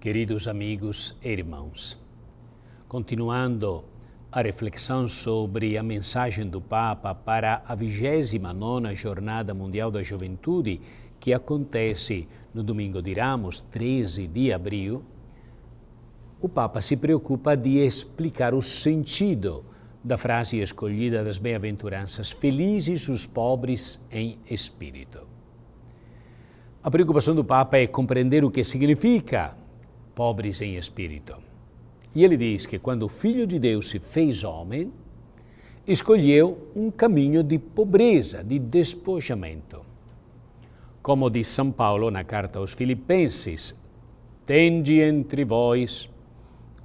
queridos amigos e irmãos. Continuando a reflexão sobre a mensagem do Papa para a 29 Jornada Mundial da Juventude, que acontece no domingo de Ramos, 13 de abril, o Papa se preocupa de explicar o sentido da frase escolhida das bem-aventuranças: Felizes os pobres em espírito. A preocupação do Papa é compreender o que significa pobres em espírito. E ele diz que quando o Filho de Deus se fez homem, escolheu um caminho de pobreza, de despojamento. Como diz São Paulo na carta aos Filipenses, tende entre vós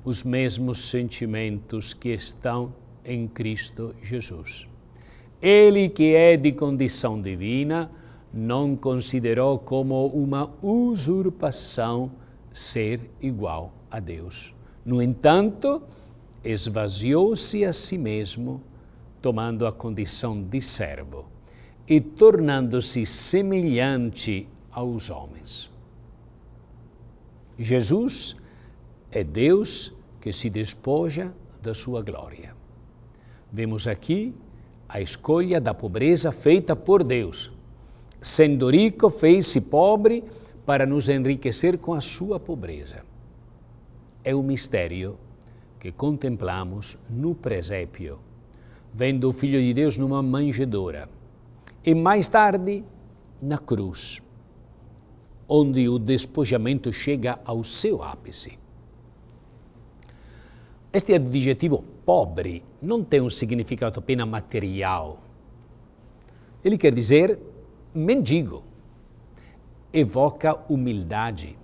os mesmos sentimentos que estão em Cristo Jesus. Ele que é de condição divina, não considerou como uma usurpação ser igual a Deus. No entanto, esvaziou-se a si mesmo, tomando a condição de servo e tornando-se semelhante aos homens. Jesus é Deus que se despoja da sua glória. Vemos aqui a escolha da pobreza feita por Deus. Sendo rico, fez-se pobre para nos enriquecer com a sua pobreza. É o mistério que contemplamos no presépio, vendo o Filho de Deus numa manjedoura e mais tarde na cruz, onde o despojamento chega ao seu ápice. Este adjetivo pobre não tem um significado apenas material. Ele quer dizer mendigo evoca humildade,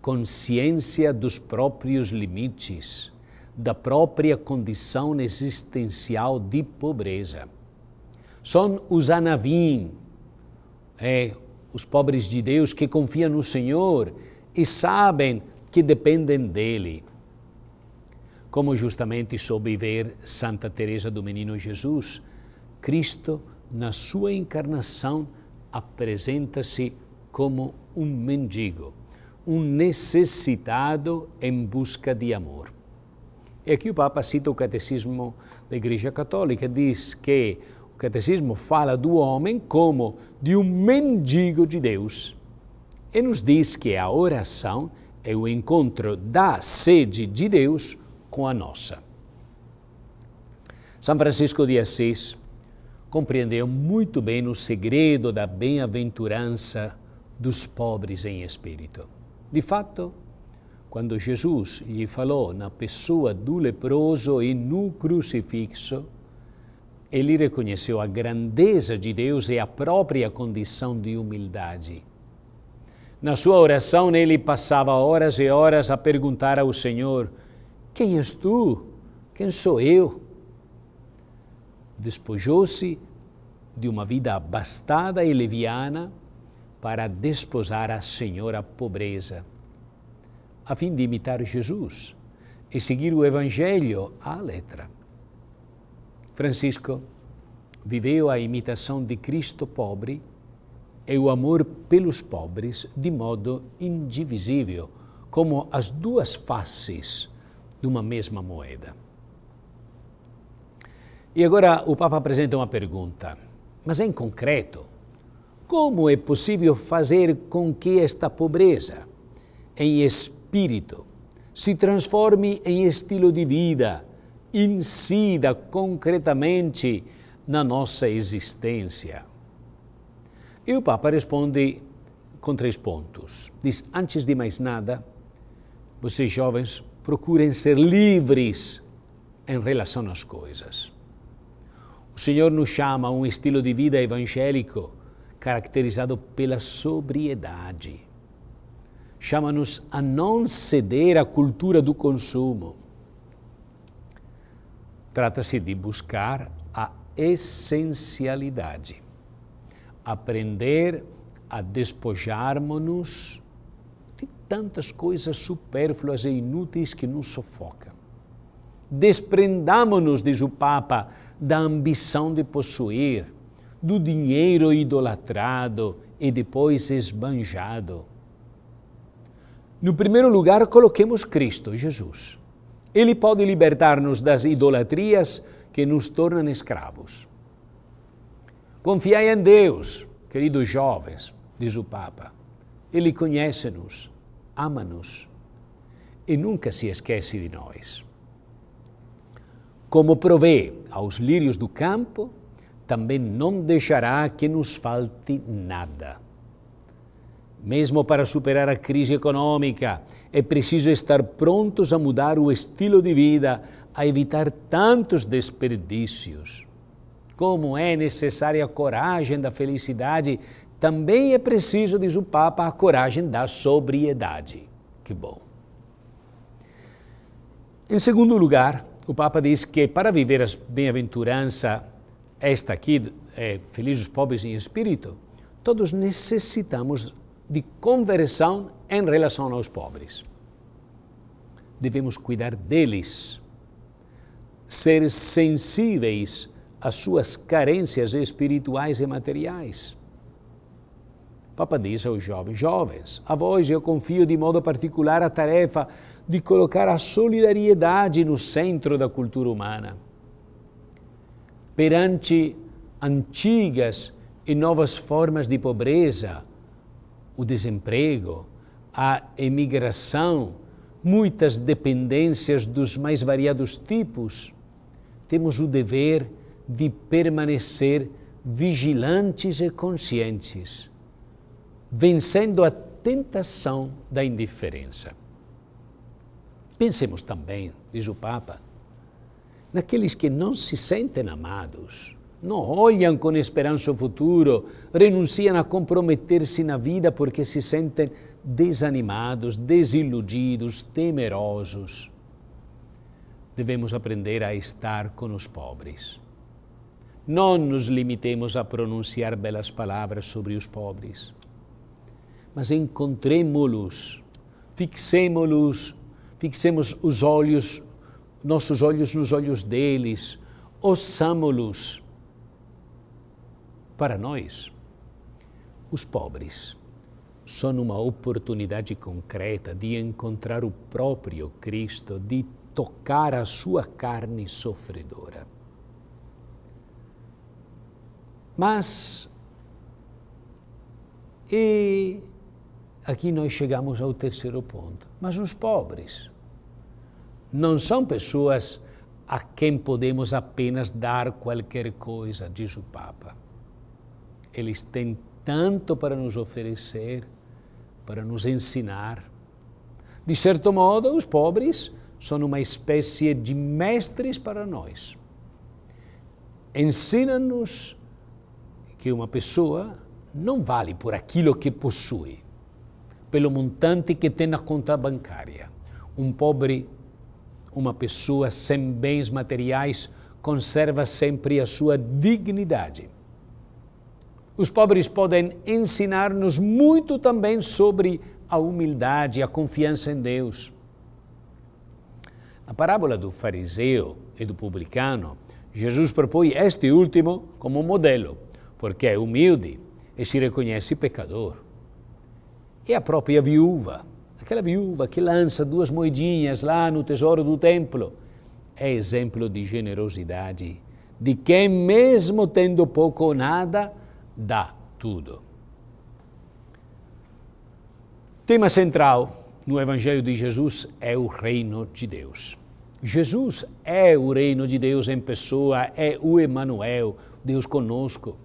consciência dos próprios limites, da própria condição existencial de pobreza. São os anavim, é, os pobres de Deus que confiam no Senhor e sabem que dependem dele. Como justamente soube ver Santa Teresa do Menino Jesus, Cristo, na sua encarnação, apresenta-se como um mendigo, um necessitado em busca de amor. E aqui o Papa cita o Catecismo da Igreja Católica, diz que o Catecismo fala do homem como de um mendigo de Deus e nos diz que a oração é o encontro da sede de Deus com a nossa. São Francisco de Assis compreendeu muito bem o segredo da bem-aventurança dos pobres em espírito. De fato, quando Jesus lhe falou na pessoa do leproso e no crucifixo, ele reconheceu a grandeza de Deus e a própria condição de humildade. Na sua oração, ele passava horas e horas a perguntar ao Senhor: Quem és tu? Quem sou eu? Despojou-se de uma vida abastada e leviana para desposar a senhora pobreza, a fim de imitar Jesus e seguir o Evangelho à letra. Francisco viveu a imitação de Cristo pobre e o amor pelos pobres de modo indivisível, como as duas faces de uma mesma moeda. E agora o Papa apresenta uma pergunta, mas em concreto, como é possível fazer com que esta pobreza em espírito se transforme em estilo de vida, incida concretamente na nossa existência? E o Papa responde com três pontos. Diz: antes de mais nada, vocês jovens procurem ser livres em relação às coisas. O Senhor nos chama a um estilo de vida evangélico caracterizado pela sobriedade. Chama-nos a não ceder à cultura do consumo. Trata-se de buscar a essencialidade, aprender a despojarmos-nos de tantas coisas supérfluas e inúteis que nos sufocam. Desprendamos-nos, diz o Papa, da ambição de possuir, do dinheiro idolatrado e depois esbanjado. No primeiro lugar, coloquemos Cristo, Jesus. Ele pode libertar-nos das idolatrias que nos tornam escravos. Confiai em Deus, queridos jovens, diz o Papa. Ele conhece-nos, ama-nos e nunca se esquece de nós. Como provê aos lírios do campo, também não deixará que nos falte nada. Mesmo para superar a crise econômica, é preciso estar prontos a mudar o estilo de vida, a evitar tantos desperdícios. Como é necessária a coragem da felicidade, também é preciso, diz o Papa, a coragem da sobriedade. Que bom. Em segundo lugar, o Papa diz que para viver a bem-aventurança, esta aqui, é, felizes os pobres em espírito, todos necessitamos de conversão em relação aos pobres. Devemos cuidar deles, ser sensíveis às suas carências espirituais e materiais. Papa diz aos jovens: Jovens, a vós eu confio de modo particular a tarefa de colocar a solidariedade no centro da cultura humana. Perante antigas e novas formas de pobreza, o desemprego, a emigração, muitas dependências dos mais variados tipos, temos o dever de permanecer vigilantes e conscientes, vencendo a tentação da indiferença. Pensemos também, diz o Papa, naqueles que não se sentem amados, não olham com esperança o futuro, renunciam a comprometer-se na vida porque se sentem desanimados, desiludidos, temerosos. Devemos aprender a estar com os pobres. Não nos limitemos a pronunciar belas palavras sobre os pobres, mas encontremos-los, fixemos-los, fixemos os olhos, nossos olhos nos olhos deles, ouçamos-los para nós, os pobres são uma oportunidade concreta de encontrar o próprio Cristo, de tocar a sua carne sofredora. Mas, e aqui nós chegamos ao terceiro ponto. Mas os pobres não são pessoas a quem podemos apenas dar qualquer coisa, diz o Papa eles têm tanto para nos oferecer, para nos ensinar. De certo modo, os pobres são uma espécie de mestres para nós. Ensinam-nos que uma pessoa não vale por aquilo que possui, pelo montante que tem na conta bancária. Um pobre, uma pessoa sem bens materiais, conserva sempre a sua dignidade. Os pobres podem ensinar-nos muito também sobre a humildade, a confiança em Deus. Na parábola do fariseu e do publicano, Jesus propõe este último como modelo, porque é humilde e se reconhece pecador. E a própria viúva, aquela viúva que lança duas moedinhas lá no tesouro do templo, é exemplo de generosidade, de quem, mesmo tendo pouco ou nada, dá tudo. Tema central no Evangelho de Jesus é o reino de Deus. Jesus é o reino de Deus em pessoa, é o Emanuel, Deus conosco.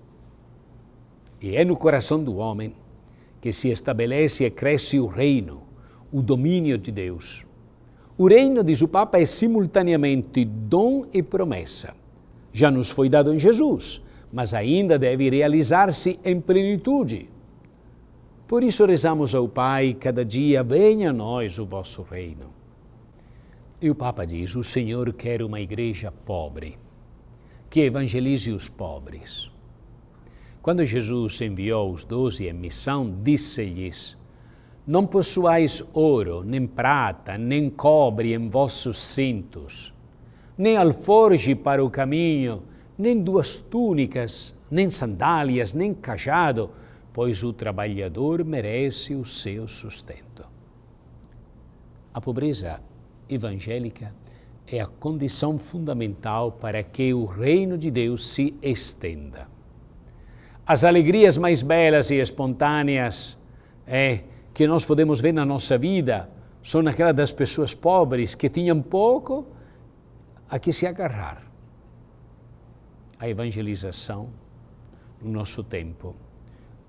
E é no coração do homem que se estabelece e cresce o reino, o domínio de Deus. O reino, diz o Papa, é simultaneamente dom e promessa. Já nos foi dado em Jesus, mas ainda deve realizar-se em plenitude. Por isso rezamos ao Pai cada dia: venha a nós o vosso reino. E o Papa diz: o Senhor quer uma igreja pobre, que evangelize os pobres. Quando Jesus enviou os doze em missão, disse-lhes: Não possuais ouro, nem prata, nem cobre em vossos cintos, nem alforge para o caminho, nem duas túnicas, nem sandálias, nem cajado, pois o trabalhador merece o seu sustento. A pobreza evangélica é a condição fundamental para que o reino de Deus se estenda. As alegrias mais belas e espontâneas é, que nós podemos ver na nossa vida são aquelas das pessoas pobres que tinham pouco a que se agarrar. A evangelização no nosso tempo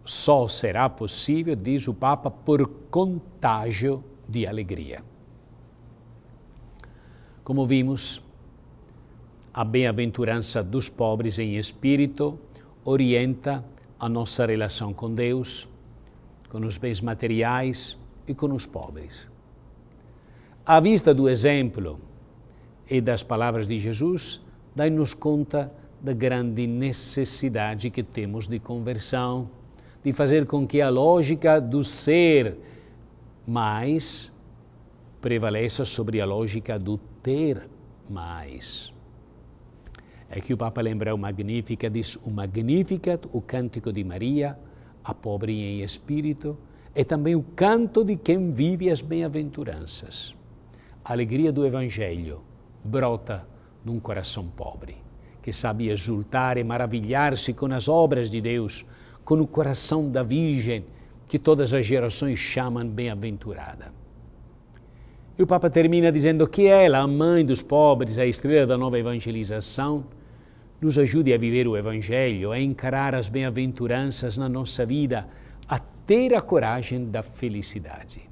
só será possível, diz o Papa, por contágio de alegria. Como vimos, a bem-aventurança dos pobres em espírito orienta a nossa relação com Deus, com os bens materiais e com os pobres. À vista do exemplo e das palavras de Jesus, dai-nos conta da grande necessidade que temos de conversão, de fazer com que a lógica do ser mais prevaleça sobre a lógica do ter mais. É que o Papa lembra o Magnificat, diz o Magnificat, o cântico de Maria, a pobre em espírito, é também o canto de quem vive as bem-aventuranças. A alegria do Evangelho brota num coração pobre, que sabe exultar e maravilhar-se com as obras de Deus, com o coração da Virgem, que todas as gerações chamam bem-aventurada. E o Papa termina dizendo que ela, a mãe dos pobres, a estrela da nova evangelização, nos ajude a viver o Evangelho, a encarar as bem-aventuranças na nossa vida, a ter a coragem da felicidade.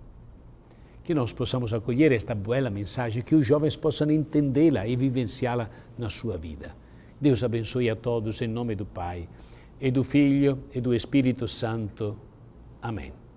Que nós possamos acolher esta bela mensagem, que os jovens possam entendê-la e vivenciá-la na sua vida. Deus abençoe a todos em nome do Pai, e do Filho e do Espírito Santo. Amém.